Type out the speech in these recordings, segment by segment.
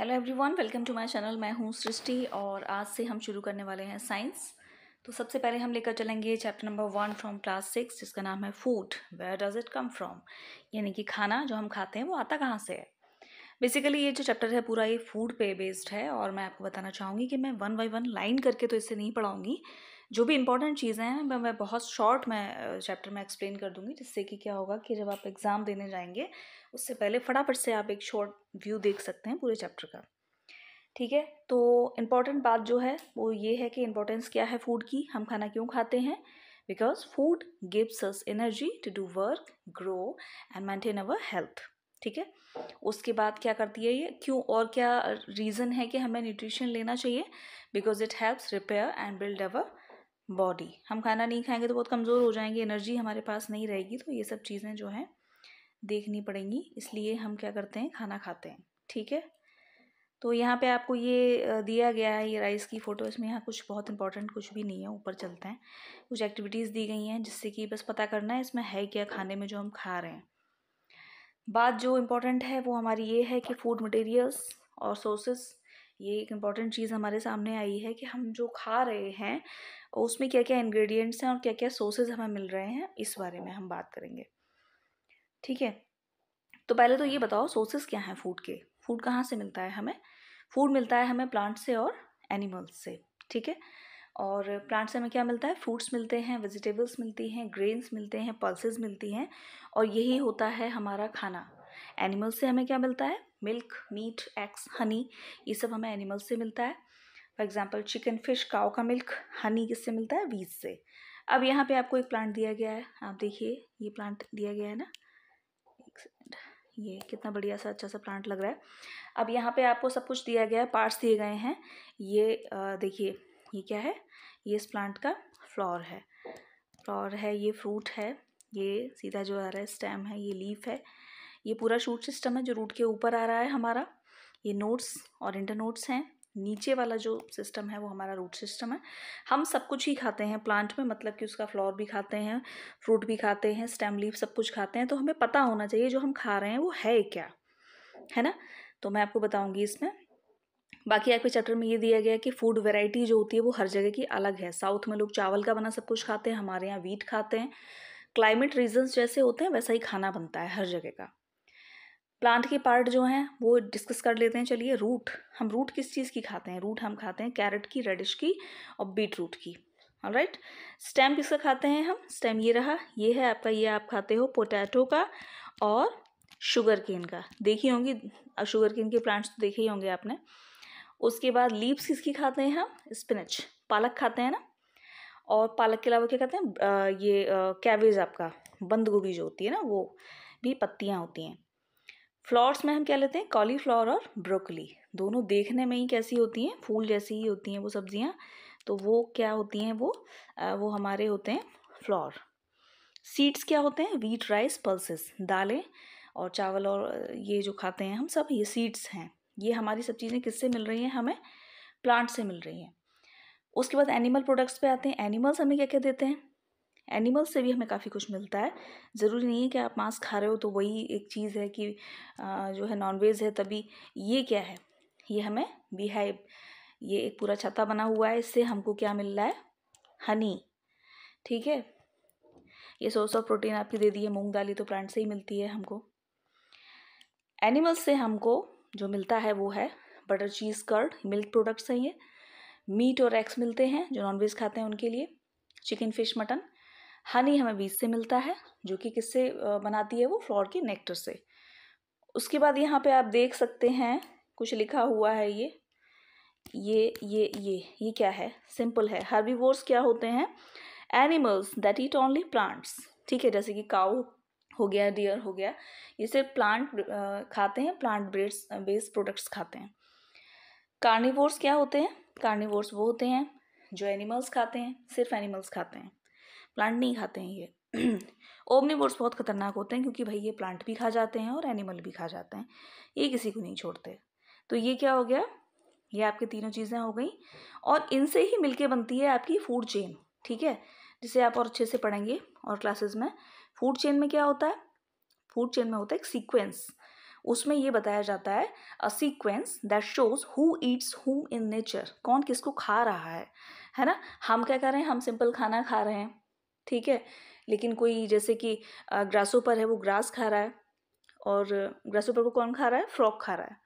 Hello everyone welcome to my channel मैं हूँ सृष्टि और आज से हम शुरू करने वाले हैं साइंस तो सबसे पहले हम लेकर चलेंगे chapter number one from class six जिसका नाम है food where does it come from यानी कि खाना जो हम खाते हैं वो आता कहाँ से है? बेसिकली ये जो चैप्टर है पूरा ये फ़ूड पे बेस्ड है और मैं आपको बताना चाहूँगी कि मैं वन बाई वन लाइन करके तो इससे नहीं पढ़ाऊँगी। जो भी इंपॉर्टेंट चीज़ें हैं, मैं मैं बहुत शॉर्ट में चैप्टर में एक्सप्लेन कर दूँगी जिससे कि क्या होगा कि जब आप एग्ज़ाम देने जाएँगे उससे पहले फटाफट से आप एक शॉर्ट व्यू देख सकते हैं पूरे चैप्टर का। ठीक है? तो इंपॉर्टेंट बात जो है, वो ये है कि इम्पोर्टेंस क्या है फ़ूड की? हम खाना क्यों खाते हैं? Because food gives us energy to do work grow and maintain our health ठीक है? उसके बाद क्या करती है ये? क्यों? और क्या रीज़न है कि हमें न्यूट्रिशन लेना चाहिए? Because it helps repair and build our body हम खाना नहीं खाएँगे तो बहुत कमज़ोर हो जाएँगे एनर्जी हमारे पास नहीं रहेगी तो ये सब चीज़ें जो हैं देखनी पड़ेंगी। इसलिए हम क्या करते हैं? खाना खाते हैं। ठीक है? तो यहाँ पे आपको ये दिया गया है, ये राइस की फ़ोटो इसमें यहाँ कुछ बहुत इंपॉर्टेंट कुछ भी नहीं है, ऊपर चलते हैं। कुछ एक्टिविटीज़ दी गई हैं, जिससे कि बस पता करना है इसमें है क्या खाने में जो हम खा रहे हैं। बात जो इम्पोर्टेंट है, वो हमारी ये है कि फ़ूड मटेरियल्स और सोर्सेस ये एक इंपॉर्टेंट चीज़ हमारे सामने आई है कि हम जो खा रहे हैं, उसमें क्या क्या इंग्रेडिएंट्स हैं और क्या क्या सोर्सेज हमें मिल रहे हैं, इस बारे में हम बात करेंगे। ठीक है? तो पहले तो ये बताओ सोर्सेज क्या हैं फ़ूड के? फ़ूड कहाँ से मिलता है हमें? फ़ूड मिलता है हमें प्लांट से और एनिमल्स से, ठीक है? और प्लांट से हमें क्या मिलता है? फ्रूट्स मिलते हैं वेजिटेबल्स मिलती हैं ग्रेन्स मिलते हैं पल्सेस मिलती हैं और यही होता है हमारा खाना। एनिमल्स से हमें क्या मिलता है? मिल्क मीट एग्स हनी ये सब हमें एनिमल्स से मिलता है। For example chicken fish cow का मिल्क हनी किससे मिलता है? वीज से। अब यहाँ पे आपको एक प्लांट दिया गया है, आप देखिए, ये प्लांट दिया गया है ना? ये कितना बढ़िया सा अच्छा सा प्लांट लग रहा है। अब यहाँ पे आपको सब कुछ दिया गया है पार्ट्स दिए गए हैं। ये देखिए, ये क्या है? ये इस प्लांट का फ्लावर है। फ्लावर है, ये फ्रूट है, ये सीधा जो आ रहा है स्टेम है, ये लीफ है। ये पूरा शूट सिस्टम है जो रूट के ऊपर आ रहा है हमारा। ये नोट्स और इंटर नोट्स हैं। नीचे वाला जो सिस्टम है, वो हमारा रूट सिस्टम है। हम सब कुछ ही खाते हैं प्लांट में मतलब कि उसका फ्लावर भी खाते हैं फ्रूट भी खाते हैं स्टेम लीफ सब कुछ खाते हैं तो हमें पता होना चाहिए जो हम खा रहे हैं, वो है क्या? है ना? तो मैं आपको बताऊँगी इसमें। बाकी आपके चैप्टर में ये दिया गया कि फ़ूड वेराइटी जो होती है, वो हर जगह की अलग है। साउथ में लोग चावल का बना सब कुछ खाते हैं, हमारे यहाँ वीट खाते हैं। क्लाइमेट रीजन्स जैसे होते हैं, वैसा ही खाना बनता है हर जगह का। प्लांट के पार्ट जो हैं, वो डिस्कस कर लेते हैं, चलिए रूट, हम रूट किस चीज़ की खाते हैं? रूट हम खाते हैं कैरेट की, रेडिश की और बीट रूट की। ऑल राइट स्टेम किसका खाते हैं हम? स्टेम ये रहा, ये है आपका, ये आप खाते हो पोटैटो का और शुगर केन का। देखी होंगी शुगर केन के प्लांट्स तो देखे ही होंगे आपने। उसके बाद लीव्स किसकी खाते हैं हम? स्पिनच। पालक खाते हैं ना? और पालक के अलावा क्या कहते हैं? ये कैबेज आपका, बंद गोभी जो होती है ना, वो भी पत्तियाँ होती हैं। फ्लावर्स में हम क्या लेते हैं? कॉलीफ्लावर और ब्रोकली दोनों देखने में ही कैसी होती हैं? फूल जैसी ही होती हैं वो सब्ज़ियाँ। तो वो क्या होती हैं वो? आ, वो हमारे होते हैं फ्लावर सीड्स क्या होते हैं? वीट राइस पल्सेस दालें और चावल और ये जो खाते हैं हम सब ये सीड्स हैं। ये हमारी सब चीज़ें किससे मिल रही हैं? हमें प्लांट से मिल रही हैं। उसके बाद एनिमल प्रोडक्ट्स पे आते हैं। एनिमल्स हमें क्या क्या देते हैं? एनिमल्स से भी हमें काफ़ी कुछ मिलता है। ज़रूरी नहीं है कि आप मांस खा रहे हो तो वही एक चीज़ है कि जो है नॉनवेज है तभी ये क्या है? ये हमें बिहाइव ये एक पूरा छत्ता बना हुआ है, इससे हमको क्या मिल रहा है? हनी ठीक है? ये सोर्स ऑफ़ प्रोटीन आपकी दे दी है, मूंग दाली तो प्लांट से ही मिलती है हमको। एनिमल्स से हमको जो मिलता है वो है butter cheese curd milk products हैं ये मीट और एग्स मिलते हैं जो नॉनवेज खाते हैं उनके लिए। चिकन फ़िश मटन हनी हमें बीज से मिलता है, जो कि किससे बनाती है वो? फ्लॉर के नेक्टर से। उसके बाद यहाँ पे आप देख सकते हैं, कुछ लिखा हुआ है ये। ये ये ये ये क्या है? सिंपल है। हर्बीवोर्स क्या होते हैं? Animals that eat only plants. ठीक है, जैसे कि काऊ हो गया, डियर हो गया, ये सिर्फ़ प्लांट खाते हैं, प्लांट ब्रेड्स बेस्ड प्रोडक्ट्स खाते हैं। कार्निवोर्स क्या होते हैं? कार्निवोर्स वो होते हैं, जो एनिमल्स खाते हैं, सिर्फ़ एनिमल्स खाते हैं। प्लांट नहीं खाते हैं ये। ओमनीवोर्स बहुत खतरनाक होते हैं क्योंकि भाई ये प्लांट भी खा जाते हैं और एनिमल भी खा जाते हैं। ये किसी को नहीं छोड़ते। तो ये क्या हो गया? ये आपकी तीनों चीज़ें हो गई और इनसे ही मिलके बनती है आपकी फ़ूड चेन ठीक है? जिसे आप और अच्छे से पढ़ेंगे और क्लासेस में। फ़ूड चेन में क्या होता है? फ़ूड चेन में होता है एक सीक्वेंस उसमें ये बताया जाता है a sequence that shows who eats who in nature कौन किसको खा रहा है है ना? हम क्या कर रहे हैं? हम सिंपल खाना खा रहे हैं। ठीक है? लेकिन कोई जैसे कि ग्रासोपर है वो ग्रास खा रहा है और ग्रासोपर को कौन खा रहा है? फ्रॉक खा रहा है।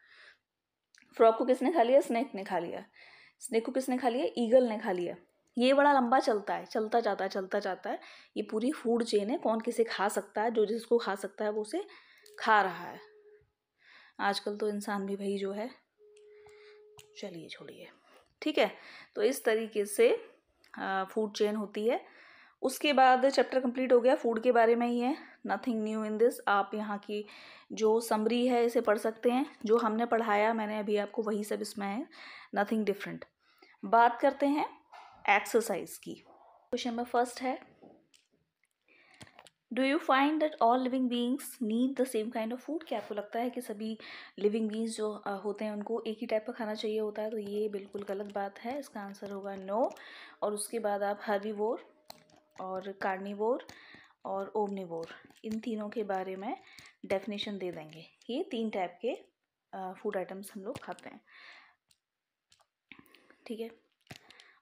फ्रॉक को किसने खा लिया? स्नेक ने खा लिया। स्नेक को किसने खा लिया? ईगल ने खा लिया। ये बड़ा लंबा चलता है, चलता जाता है, चलता जाता है। ये पूरी फ़ूड चेन है, कौन किसे खा सकता है? जो जिसको खा सकता है वो उसे खा रहा है। आजकल तो इंसान भी भाई जो है, चलिए छोड़िए। ठीक है? तो इस तरीके से फ़ूड चेन होती है। उसके बाद चैप्टर कंप्लीट हो गया फ़ूड के बारे में ही है। नथिंग न्यू इन दिस आप यहाँ की जो समरी है, इसे पढ़ सकते हैं। जो हमने पढ़ाया, मैंने अभी आपको वही सब इसमें है। नथिंग डिफरेंट बात करते हैं एक्सरसाइज की। क्वेश्चन नंबर फ़र्स्ट है do you find that all living beings need the same kind of food क्या आपको लगता है कि सभी लिविंग बींग्स जो होते हैं, उनको एक ही टाइप का खाना चाहिए होता है? तो ये बिल्कुल गलत बात है। इसका आंसर होगा नो no. और उसके बाद आप हर्बीवोर और कार्निवोर और ओमनीवोर इन तीनों के बारे में डेफिनेशन दे देंगे। ये तीन टाइप के फ़ूड आइटम्स हम लोग खाते हैं। ठीक है?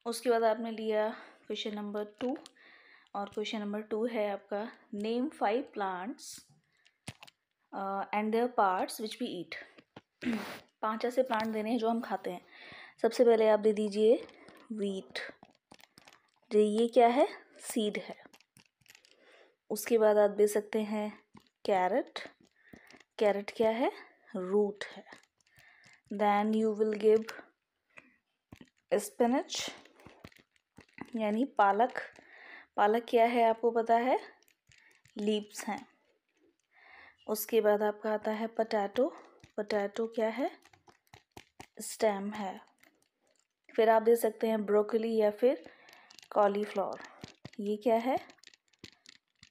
उसके बाद आपने लिया क्वेश्चन नंबर टू और क्वेश्चन नंबर टू है आपका name five plants and their parts which we eat पाँच ऐसे प्लांट देने हैं जो हम खाते हैं। सबसे पहले आप दे दीजिए वीट ये क्या है? सीड है। उसके बाद आप दे सकते हैं कैरेट। कैरेट क्या है? रूट है। Then you will give spinach यानी पालक। पालक क्या है आपको पता है? लीव्स हैं। उसके बाद आपका आता है पटैटो पटैटो क्या है? स्टेम है। फिर आप दे सकते हैं ब्रोकली या फिर कॉलीफ्लावर ये क्या है?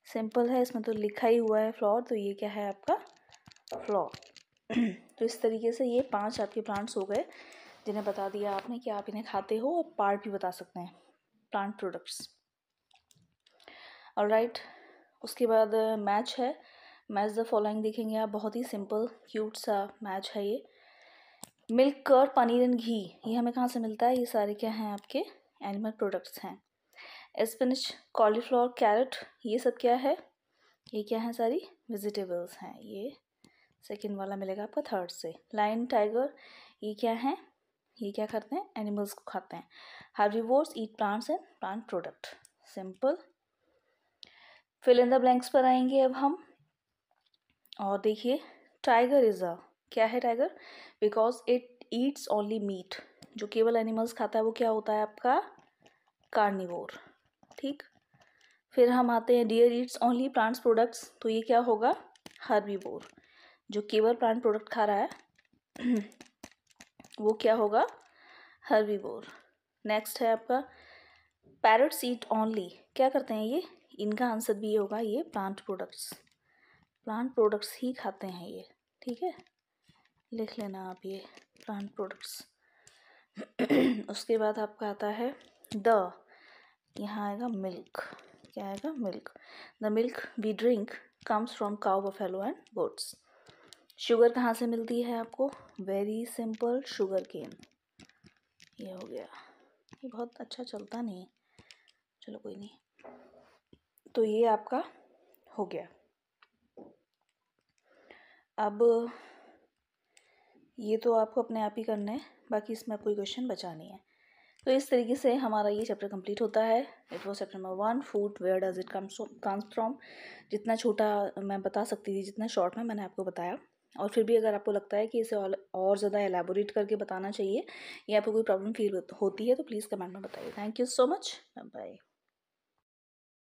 सिंपल है, इसमें तो लिखा ही हुआ है फ्लॉर तो ये क्या है आपका? फ्लॉर तो इस तरीके से ये पाँच आपके प्लांट्स हो गए, जिन्हें बता दिया आपने कि आप इन्हें खाते हो और पार्ट भी बता सकते हैं प्लांट प्रोडक्ट्स और राइट उसके बाद मैच है। मैच द फॉलोइंग देखेंगे आप, बहुत ही सिंपल क्यूट सा मैच है ये. मिल्क कर पनीर एंड घी, ये हमें कहाँ से मिलता है? ये सारे क्या हैं आपके? एनिमल प्रोडक्ट्स हैं। स्पिनच कॉलीफ्लावर, कैरेट, ये सब क्या है? ये क्या है सारी? वेजिटेबल्स हैं। ये सेकेंड वाला मिलेगा आपका थर्ड से। लाइन टाइगर, ये क्या है? ये क्या करते हैं? एनिमल्स को खाते हैं। Herbivores eat plants and plant product. Simple. Fill in the blanks पर आएँगे अब हम। और देखिए, टाइगर इज़ अ, क्या है tiger? Because it eats only meat. जो केवल एनिमल्स खाता है, वो क्या होता है आपका? कार्निवोर। ठीक। फिर हम आते हैं deer eats only plants products तो ये क्या होगा? हर्बीवोर जो केवल प्लांट प्रोडक्ट खा रहा है। वो क्या होगा? हर्बीवोर नेक्स्ट है आपका पैरट ईट ओनली क्या करते हैं ये? इनका आंसर भी ये होगा, ये प्लांट प्रोडक्ट्स प्लांट प्रोडक्ट्स ही खाते हैं ये, ठीक है? लिख लेना आप ये प्लांट प्रोडक्ट्स उसके बाद आपका आता है द यहाँ आएगा मिल्क क्या आएगा? Milk the milk we drink comes from cow buffalo and goats sugar कहाँ से मिलती है आपको? वेरी सिंपल शुगर केन ये हो गया। ये बहुत अच्छा चलता नहीं। चलो कोई नहीं। तो ये आपका हो गया। अब ये तो आपको अपने आप ही करना है, बाकी इसमें कोई क्वेश्चन बचा नहीं है। तो इस तरीके से हमारा ये चैप्टर कंप्लीट होता है। It was chapter number one food where does it comes comes from जितना छोटा मैं बता सकती थी, जितना शॉर्ट में मैंने आपको बताया। और फिर भी अगर आपको लगता है कि इसे और ज़्यादा एलेबोरेट करके बताना चाहिए या आपको कोई प्रॉब्लम फील होती है तो प्लीज़ कमेंट में बताइए। Thank you so much bye